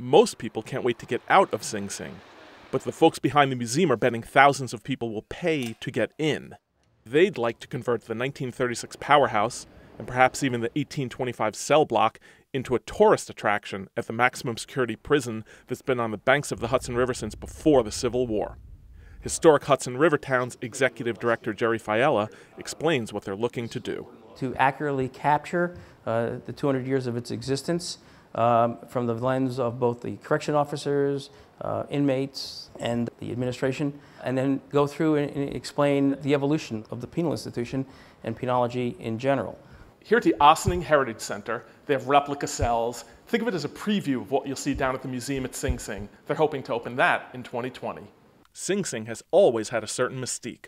Most people can't wait to get out of Sing Sing, but the folks behind the museum are betting thousands of people will pay to get in. They'd like to convert the 1936 powerhouse and perhaps even the 1825 cell block into a tourist attraction at the maximum security prison that's been on the banks of the Hudson River since before the Civil War. Historic Hudson River Town's executive director Jerry Fiala explains what they're looking to do. To accurately capture uh, the 200 years of its existence um, from the lens of both the correction officers, uh, inmates, and the administration, and then go through and, and explain the evolution of the penal institution and penology in general. Here at the Ossining Heritage Center, they have replica cells. Think of it as a preview of what you'll see down at the museum at Sing Sing. They're hoping to open that in 2020. Sing Sing has always had a certain mystique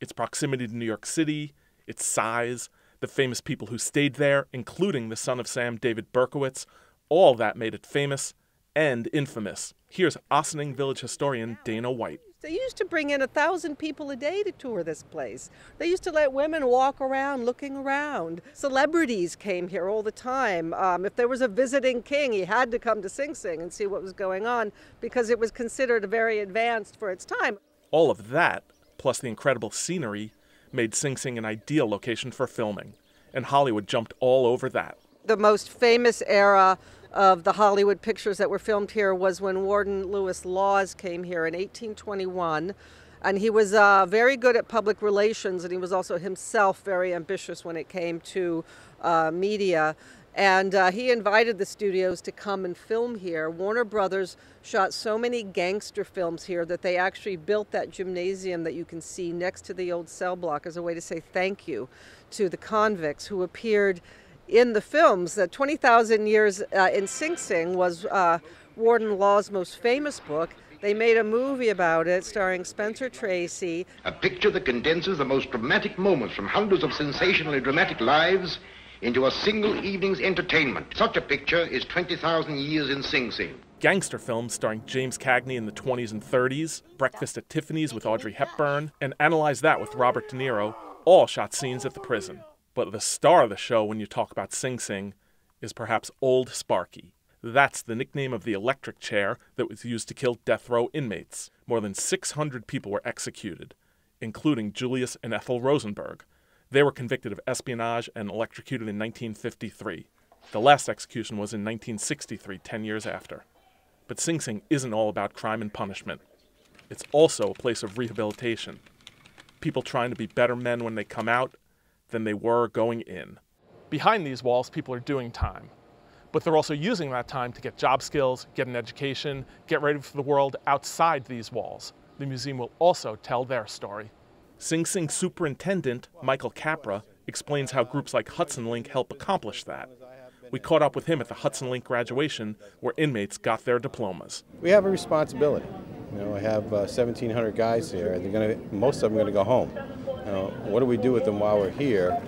its proximity to New York City, its size, the famous people who stayed there, including the son of Sam, David Berkowitz, all that made it famous and infamous. Here's Ossining Village historian Dana White. They used to bring in a thousand people a day to tour this place. They used to let women walk around looking around. Celebrities came here all the time. Um, if there was a visiting king, he had to come to Sing Sing and see what was going on because it was considered very advanced for its time. All of that, plus the incredible scenery, made Sing Sing an ideal location for filming, and Hollywood jumped all over that. The most famous era of the Hollywood pictures that were filmed here was when Warden Lewis Lawes came here in 1821. And he was uh, very good at public relations, and he was also himself very ambitious when it came to uh, media. And uh, he invited the studios to come and film here. Warner Brothers shot so many gangster films here that they actually built that gymnasium that you can see next to the old cell block as a way to say thank you to the convicts who appeared in the films. That 20,000 Years uh, in Sing Sing was uh, Warden Lawes' most famous book. They made a movie about it starring Spencer Tracy. A picture that condenses the most dramatic moments from hundreds of sensationally dramatic lives into a single evening's entertainment. Such a picture is 20,000 Years in Sing Sing. Gangster films starring James Cagney in the 20s and 30s, Breakfast at Tiffany's with Audrey Hepburn, and Analyze That with Robert De Niro all shot scenes at the prison. But the star of the show when you talk about Sing Sing is perhaps Old Sparky. That's the nickname of the electric chair that was used to kill death row inmates. More than 600 people were executed, including Julius and Ethel Rosenberg. They were convicted of espionage and electrocuted in 1953. The last execution was in 1963, 10 years after. But Sing Sing isn't all about crime and punishment. It's also a place of rehabilitation. People trying to be better men when they come out than they were going in. Behind these walls, people are doing time. But they're also using that time to get job skills, get an education, get ready for the world outside these walls. The museum will also tell their story. Sing Sing Superintendent Michael Capra explains how groups like Hudson Link help accomplish that. We caught up with him at the Hudson Link graduation where inmates got their diplomas. We have a responsibility. You know, we have uh, 1,700 guys here, and they're going to, most of them are going to go home. You know, what do we do with them while we're here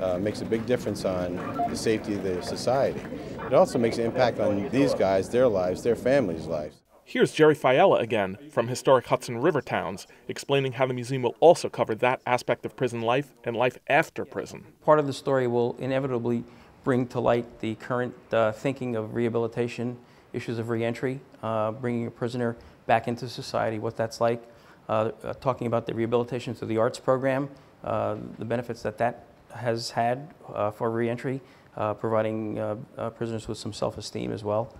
uh, makes a big difference on the safety of the society. It also makes an impact on these guys, their lives, their families' lives. Here's Jerry Fiala again from Historic Hudson River Towns, explaining how the museum will also cover that aspect of prison life and life after prison. Part of the story will inevitably bring to light the current uh, thinking of rehabilitation, issues of reentry, uh, bringing a prisoner back into society, what that's like, talking about the rehabilitation through the arts program, uh, the benefits that that has had uh, for reentry, providing prisoners with some self-esteem as well.